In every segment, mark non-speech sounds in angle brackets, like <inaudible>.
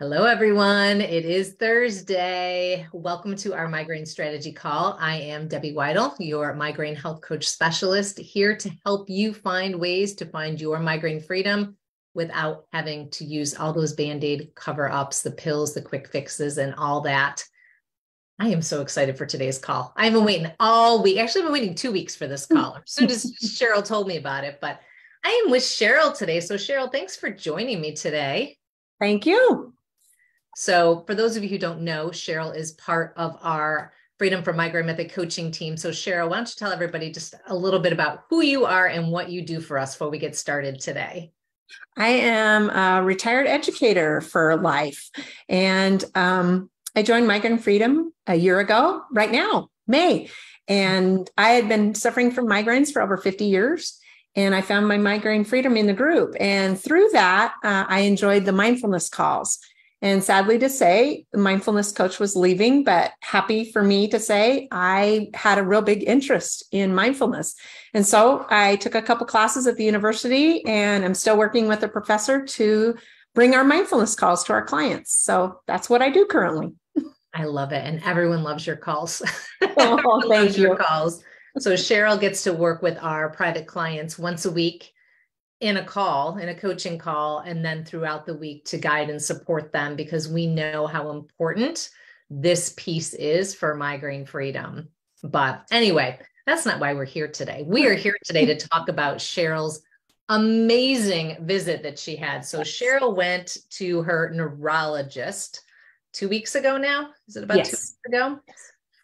Hello, everyone. It is Thursday. Welcome to our migraine strategy call. I am Debbie Waidl, your migraine health coach specialist, here to help you find ways to find your migraine freedom without having to use all those band aid cover ups, the pills, the quick fixes, and all that. I am so excited for today's call. I've been waiting all week. Actually, I've been waiting two weeks for this <laughs> call. As soon as Cheryl told me about it, but I am with Cheryl today. So, Cheryl, thanks for joining me today. Thank you. So, for those of you who don't know, Cheryl is part of our Freedom from Migraine Method coaching team. So, Cheryl, why don't you tell everybody just a little bit about who you are and what you do for us before we get started today? I am a retired educator for life, and um, I joined Migraine Freedom a year ago, right now, May. And I had been suffering from migraines for over 50 years. And I found my migraine freedom in the group. And through that, uh, I enjoyed the mindfulness calls. And sadly to say, the mindfulness coach was leaving, but happy for me to say I had a real big interest in mindfulness. And so I took a couple classes at the university and I'm still working with a professor to bring our mindfulness calls to our clients. So that's what I do currently. I love it. And everyone loves your calls. <laughs> Oh, thank you. Your calls. So Cheryl gets to work with our private clients once a week in a call, in a coaching call, and then throughout the week to guide and support them because we know how important this piece is for migraine freedom. But anyway, that's not why we're here today. We are here today to talk about Cheryl's amazing visit that she had. So Cheryl went to her neurologist two weeks ago now. Is it about yes. two weeks ago?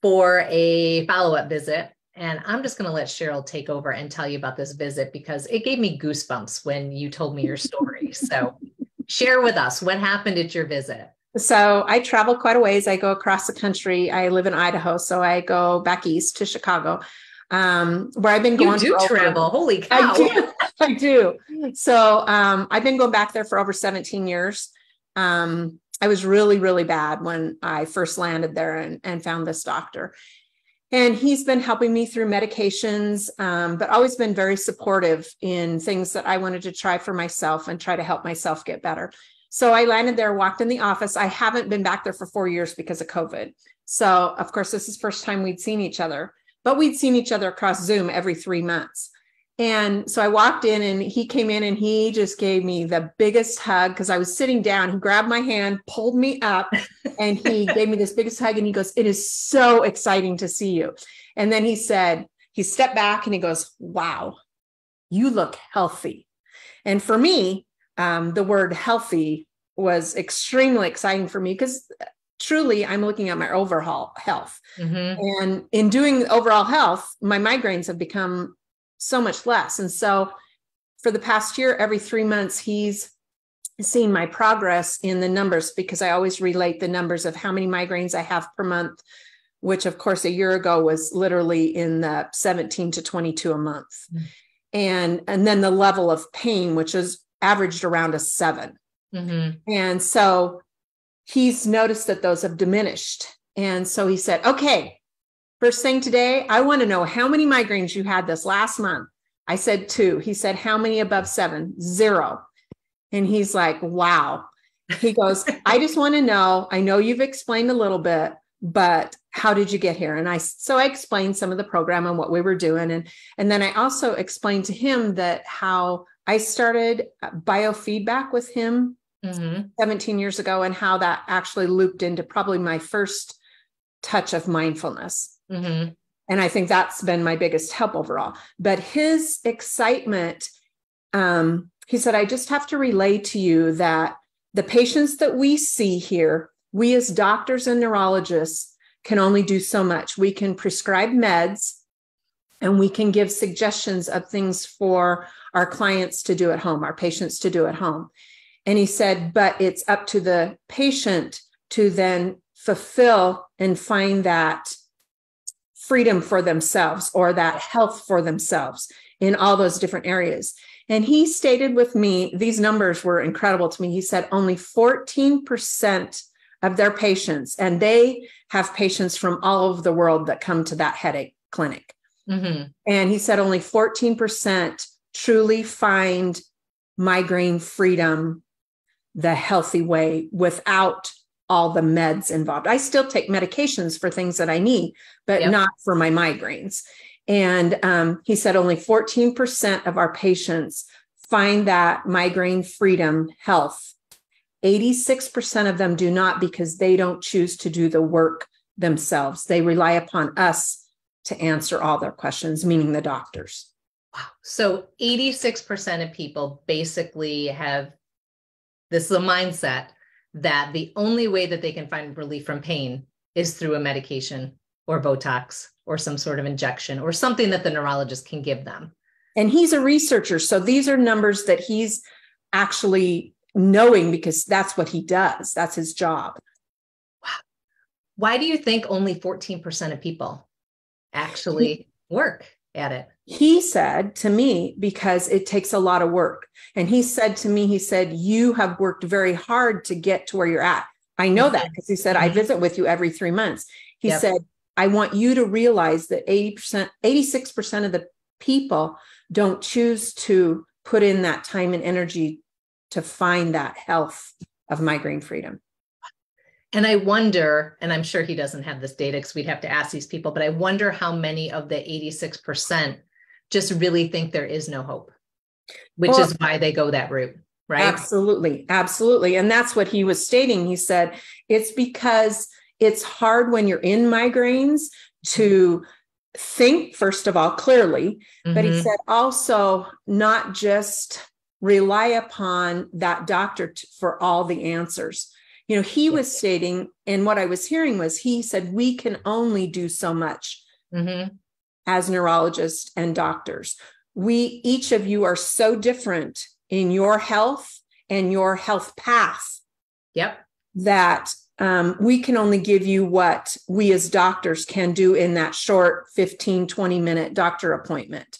For a follow up visit. And I'm just going to let Cheryl take over and tell you about this visit because it gave me goosebumps when you told me your story. so, <laughs> share with us what happened at your visit. So, I travel quite a ways. I go across the country. I live in Idaho, so I go back east to Chicago, um, where I've been going. You do travel. Over, Holy cow! I do. <laughs> I do. So, um, I've been going back there for over 17 years. Um, I was really, really bad when I first landed there and, and found this doctor and he's been helping me through medications um, but always been very supportive in things that i wanted to try for myself and try to help myself get better. So i landed there walked in the office. I haven't been back there for four years because of covid. So of course this is first time we'd seen each other but we'd seen each other across zoom every three months and so I walked in and he came in and he just gave me the biggest hug because I was sitting down. He grabbed my hand, pulled me up, and he <laughs> gave me this biggest hug. And he goes, It is so exciting to see you. And then he said, He stepped back and he goes, Wow, you look healthy. And for me, um, the word healthy was extremely exciting for me because truly I'm looking at my overall health. Mm-hmm. And in doing overall health, my migraines have become so much less. And so for the past year, every three months, he's seen my progress in the numbers because I always relate the numbers of how many migraines I have per month, which of course a year ago was literally in the 17 to 22 a month. Mm-hmm. And and then the level of pain, which is averaged around a 7 mm-hmm. And so he's noticed that those have diminished. And so he said, okay, First thing today, I want to know how many migraines you had this last month. I said two. He said, How many above seven? Zero. And he's like, Wow. He goes, I just <laughs> want to know. I know you've explained a little bit, but how did you get here? And I, so I explained some of the program and what we were doing. And, and then I also explained to him that how I started biofeedback with him mm-hmm. 17 years ago and how that actually looped into probably my first touch of mindfulness. Mm-hmm. And I think that's been my biggest help overall. But his excitement, um, he said, I just have to relay to you that the patients that we see here, we as doctors and neurologists can only do so much. We can prescribe meds and we can give suggestions of things for our clients to do at home, our patients to do at home. And he said, but it's up to the patient to then fulfill and find that freedom for themselves or that health for themselves in all those different areas. And he stated with me, these numbers were incredible to me. He said only 14% of their patients, and they have patients from all over the world that come to that headache clinic. Mm-hmm. And he said only 14% truly find migraine freedom the healthy way without all the meds involved. I still take medications for things that I need, but yep. not for my migraines. And um, he said only 14% of our patients find that migraine freedom health. 86% of them do not because they don't choose to do the work themselves. They rely upon us to answer all their questions, meaning the doctors. Wow. So 86% of people basically have this is a mindset that the only way that they can find relief from pain is through a medication or Botox or some sort of injection or something that the neurologist can give them. And he's a researcher. So these are numbers that he's actually knowing because that's what he does, that's his job. Wow. Why do you think only 14% of people actually work at it? He said to me because it takes a lot of work. And he said to me he said you have worked very hard to get to where you're at. I know that because he said i mm-hmm. visit with you every three months. He yep. said i want you to realize that 80% 86% of the people don't choose to put in that time and energy to find that health of migraine freedom. And I wonder, and I'm sure he doesn't have this data because we'd have to ask these people, but I wonder how many of the 86% just really think there is no hope, which well, is why they go that route. Right. Absolutely. Absolutely. And that's what he was stating. He said it's because it's hard when you're in migraines to think, first of all, clearly, mm-hmm. but he mm-hmm. said also not just rely upon that doctor t- for all the answers. You know, he was stating, and what I was hearing was he said, we can only do so much. Mm-hmm as neurologists and doctors. We, each of you, are so different in your health and your health path. Yep. That um, we can only give you what we as doctors can do in that short 15, 20 minute doctor appointment.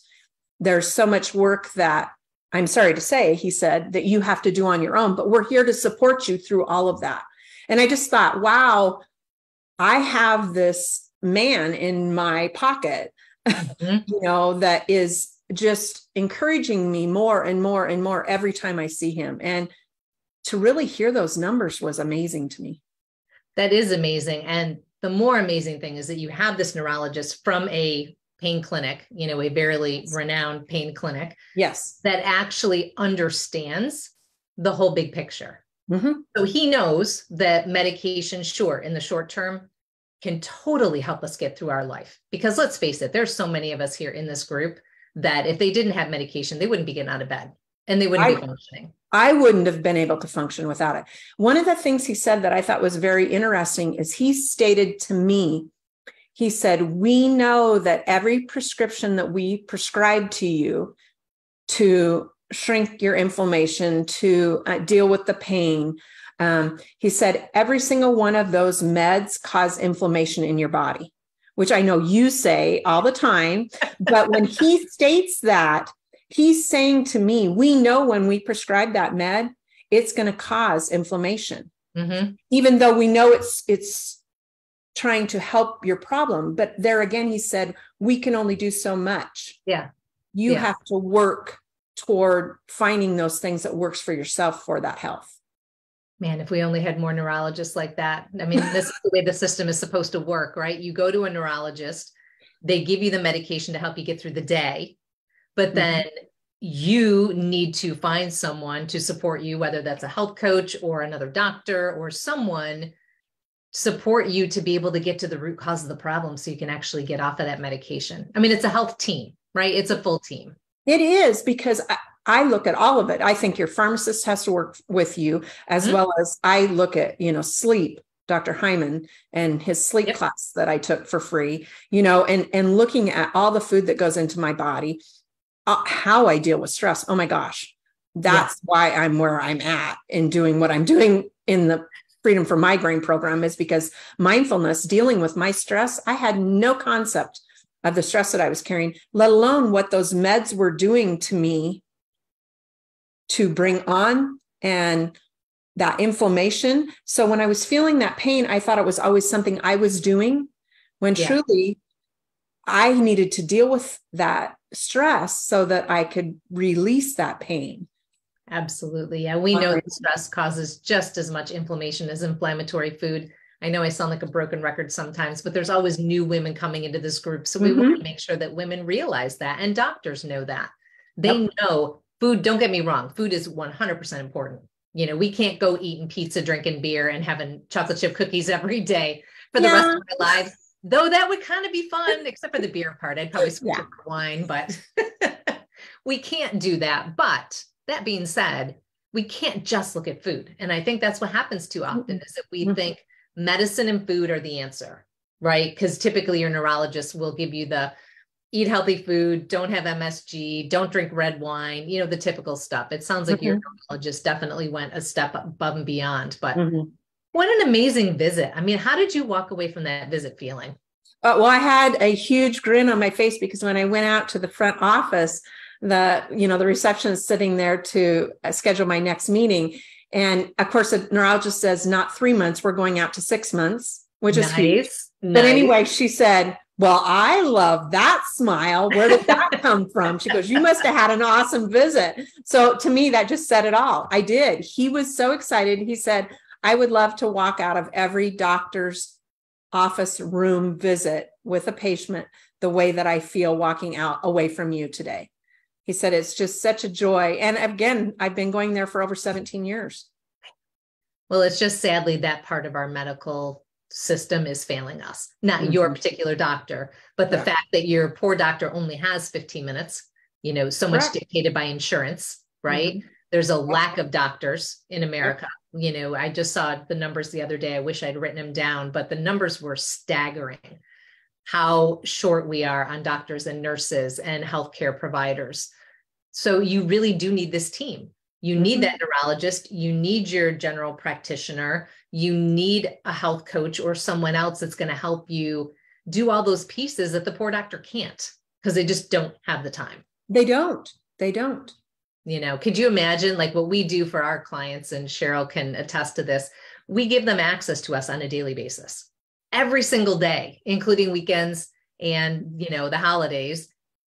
There's so much work that I'm sorry to say, he said, that you have to do on your own, but we're here to support you through all of that. And I just thought, wow, I have this man in my pocket mm-hmm. you know, that is just encouraging me more and more and more every time I see him. And to really hear those numbers was amazing to me. That is amazing. And the more amazing thing is that you have this neurologist from a pain clinic, you know, a very renowned pain clinic. Yes. That actually understands the whole big picture. Mm-hmm. So he knows that medication, sure, in the short term, can totally help us get through our life. Because let's face it, there's so many of us here in this group that if they didn't have medication, they wouldn't be getting out of bed and they wouldn't I, be functioning. I wouldn't have been able to function without it. One of the things he said that I thought was very interesting is he stated to me, he said, We know that every prescription that we prescribe to you to shrink your inflammation, to uh, deal with the pain, um, he said every single one of those meds cause inflammation in your body, which I know you say all the time. But when <laughs> he states that, he's saying to me, we know when we prescribe that med, it's going to cause inflammation, mm-hmm. even though we know it's it's trying to help your problem. But there again, he said we can only do so much. Yeah, you yeah. have to work toward finding those things that works for yourself for that health man, if we only had more neurologists like that. I mean, this is the way the system is supposed to work, right? You go to a neurologist, they give you the medication to help you get through the day, but mm-hmm. then mm-hmm. you need to find someone to support you, whether that's a health coach or another doctor or someone support you to be able to get to the root cause of the problem so you can actually get off of that medication. I mean, it's a health team, right? It's a full team. It is because I, I look at all of it. I think your pharmacist has to work with you as mm-hmm. well as I look at, you know, sleep, Dr. Hyman and his sleep yep. class that I took for free, you know, and and looking at all the food that goes into my body, uh, how I deal with stress. Oh my gosh. That's yeah. why I'm where I'm at in doing what I'm doing in the Freedom for Migraine program is because mindfulness, dealing with my stress, I had no concept of the stress that I was carrying, let alone what those meds were doing to me to bring on and that inflammation. So when I was feeling that pain, I thought it was always something I was doing when yeah. truly I needed to deal with that stress so that I could release that pain. Absolutely. Yeah. We know that stress causes just as much inflammation as inflammatory food. I know I sound like a broken record sometimes, but there's always new women coming into this group. So we mm-hmm. want to make sure that women realize that and doctors know that. They yep. know food, don't get me wrong, food is 100% important. You know, we can't go eating pizza, drinking beer, and having chocolate chip cookies <laughs> every day for the yeah. rest of our lives. Though that would kind of be fun, except for the beer part. I'd probably switch <laughs> yeah. wine, but <laughs> we can't do that. But that being said, we can't just look at food. And I think that's what happens too often is that we mm-hmm. think medicine and food are the answer, right? Because typically your neurologist will give you the eat healthy food, don't have MSG, don't drink red wine, you know, the typical stuff. It sounds like mm-hmm. your neurologist definitely went a step above and beyond. But mm-hmm. what an amazing visit. I mean, how did you walk away from that visit feeling? Uh, well, I had a huge grin on my face because when I went out to the front office, the you know the receptionist sitting there to uh, schedule my next meeting and of course the neurologist says not three months we're going out to six months which nice. is huge nice. but anyway she said well i love that smile. Where did that come from? She goes you must have had an awesome visit. So to me that just said it all. I did. He was so excited. He said i would love to walk out of every doctor's office room visit with a patient the way that i feel walking out away from you today. He said it's just such a joy. And again i've been going there for over 17 years. Well it's just sadly that part of our medical system is failing us not mm-hmm. your particular doctor but the yeah. fact that your poor doctor only has 15 minutes you know so much Correct. dictated by insurance right mm-hmm. there's a lack of doctors in america you know i just saw the numbers the other day i wish i'd written them down but the numbers were staggering how short we are on doctors and nurses and healthcare providers so you really do need this team. You need mm-hmm. that neurologist, you need your general practitioner, you need a health coach or someone else that's going to help you do all those pieces that the poor doctor can't because they just don't have the time. They don't. They don't. You know, could you imagine like what we do for our clients and Cheryl can attest to this? We give them access to us on a daily basis. Every single day, including weekends and, you know, the holidays.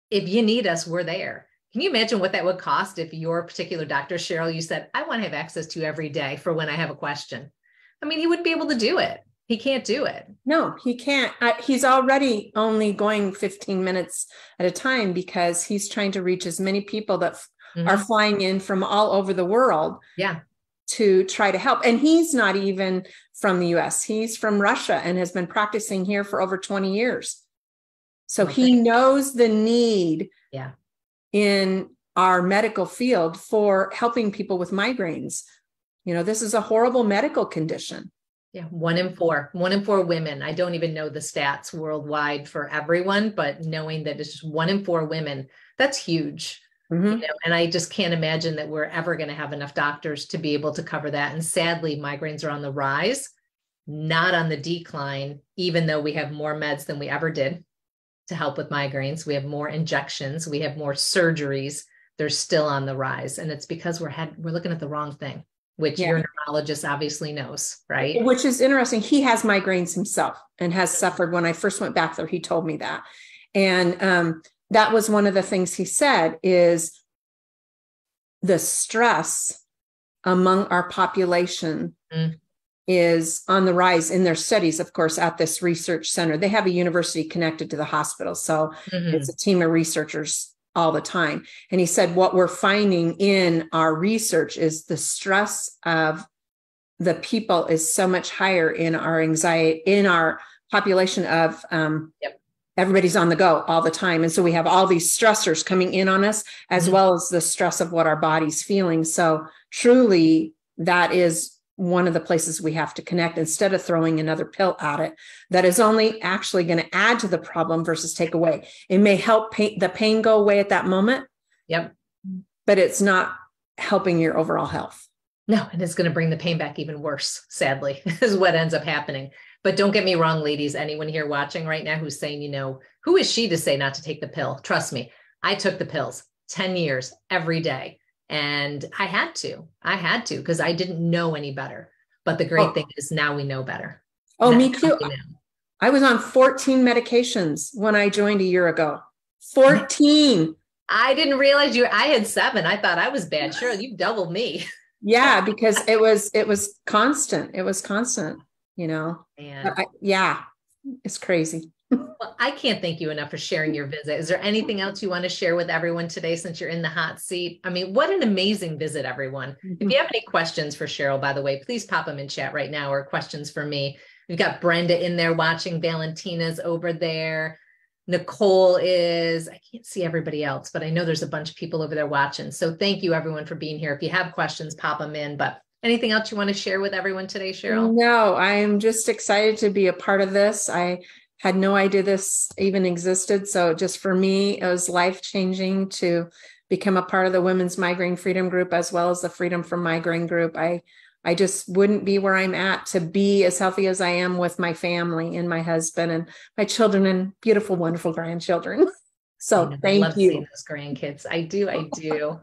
If you need us, we're there can you imagine what that would cost if your particular doctor, Cheryl, you said, I want to have access to every day for when I have a question? I mean, he wouldn't be able to do it. He can't do it. No, he can't. Uh, he's already only going 15 minutes at a time because he's trying to reach as many people that mm-hmm. are flying in from all over the world. Yeah. To try to help. And he's not even from the US, he's from Russia and has been practicing here for over 20 years. So okay. he knows the need yeah in our medical field for helping people with migraines. You know, this is a horrible medical condition. Yeah, one in four, one in four women. I don't even know the stats worldwide for everyone, but knowing that it's just one in four women, that's huge. Mm-hmm. You know, and I just can't imagine that we're ever going to have enough doctors to be able to cover that. And sadly, migraines are on the rise, not on the decline, even though we have more meds than we ever did to help with migraines. We have more injections, we have more surgeries. They're still on the rise. And it's because we're had we're looking at the wrong thing, which yeah. your neurologist obviously knows, right? Which is interesting. He has migraines himself and has suffered. When I first went back there, he told me that. And um, that was one of the things he said is the stress among our population mm is on the rise in their studies, of course, at this research center. They have a university connected to the hospital. So mm-hmm. it's a team of researchers all the time. And he said, what we're finding in our research is the stress of the people is so much higher in our anxiety, in our population of um, yep. everybody's on the go all the time. And so we have all these stressors coming in on us, as mm-hmm. well as the stress of what our body's feeling. So truly, that is one of the places we have to connect instead of throwing another pill at it that is only actually going to add to the problem versus take away. It may help pain, the pain go away at that moment. Yep. But it's not helping your overall health. No, and it's going to bring the pain back even worse, sadly, <laughs> is what ends up happening. But don't get me wrong, ladies, anyone here watching right now who's saying, you know, who is she to say not to take the pill? Trust me, I took the pills 10 years every day. And I had to, I had to, because I didn't know any better. But the great oh. thing is now we know better. Oh, me too. I was on 14 medications when I joined a year ago. 14. I didn't realize you. I had seven. I thought I was bad. Sure, you doubled me. <laughs> yeah, because it was it was constant. It was constant. You know. And I, yeah, it's crazy. Well, I can't thank you enough for sharing your visit. Is there anything else you want to share with everyone today since you're in the hot seat? I mean, what an amazing visit, everyone. Mm-hmm. If you have any questions for Cheryl, by the way, please pop them in chat right now or questions for me. We've got Brenda in there watching, Valentina's over there. Nicole is, I can't see everybody else, but I know there's a bunch of people over there watching. So thank you everyone for being here. If you have questions, pop them in. But anything else you want to share with everyone today, Cheryl? No, I'm just excited to be a part of this. I had no idea this even existed. So just for me, it was life changing to become a part of the Women's Migraine Freedom Group as well as the Freedom from Migraine Group. I I just wouldn't be where I'm at to be as healthy as I am with my family and my husband and my children and beautiful, wonderful grandchildren. <laughs> So I thank you. Seeing those grandkids. I do. I do.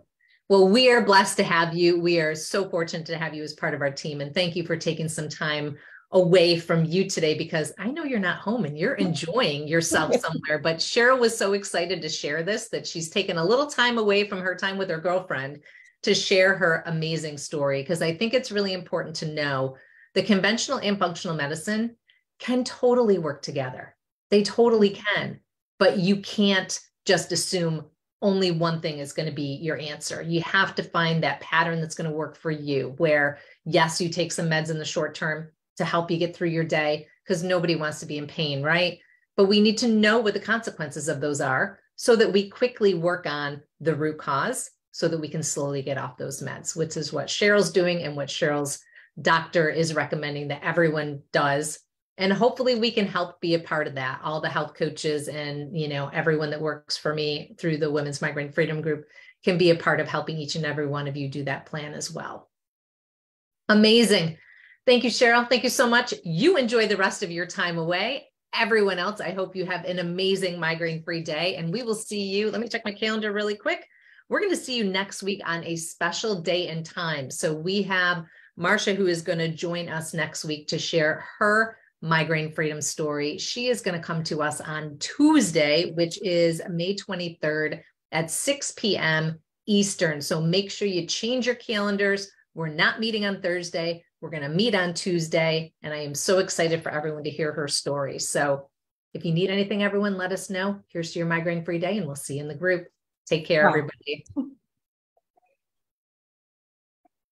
well, we are blessed to have you. We are so fortunate to have you as part of our team. And thank you for taking some time away from you today because I know you're not home and you're <laughs> enjoying yourself somewhere. But Cheryl was so excited to share this that she's taken a little time away from her time with her girlfriend to share her amazing story because I think it's really important to know the conventional and functional medicine can totally work together. They totally can, but you can't just assume only one thing is going to be your answer. You have to find that pattern that's going to work for you, where yes, you take some meds in the short term to help you get through your day because nobody wants to be in pain, right? But we need to know what the consequences of those are so that we quickly work on the root cause so that we can slowly get off those meds, which is what Cheryl's doing and what Cheryl's doctor is recommending that everyone does. And hopefully we can help be a part of that. All the health coaches and, you know, everyone that works for me through the Women's Migraine Freedom Group can be a part of helping each and every one of you do that plan as well. Amazing. Thank you, Cheryl. Thank you so much. You enjoy the rest of your time away. Everyone else, I hope you have an amazing migraine free day. And we will see you. Let me check my calendar really quick. We're going to see you next week on a special day and time. So we have Marcia, who is going to join us next week to share her migraine freedom story. She is going to come to us on Tuesday, which is May 23rd at 6 p.m. Eastern. So make sure you change your calendars. We're not meeting on Thursday. We're going to meet on Tuesday. And I am so excited for everyone to hear her story. So if you need anything, everyone, let us know. Here's to your migraine free day, and we'll see you in the group. Take care, everybody.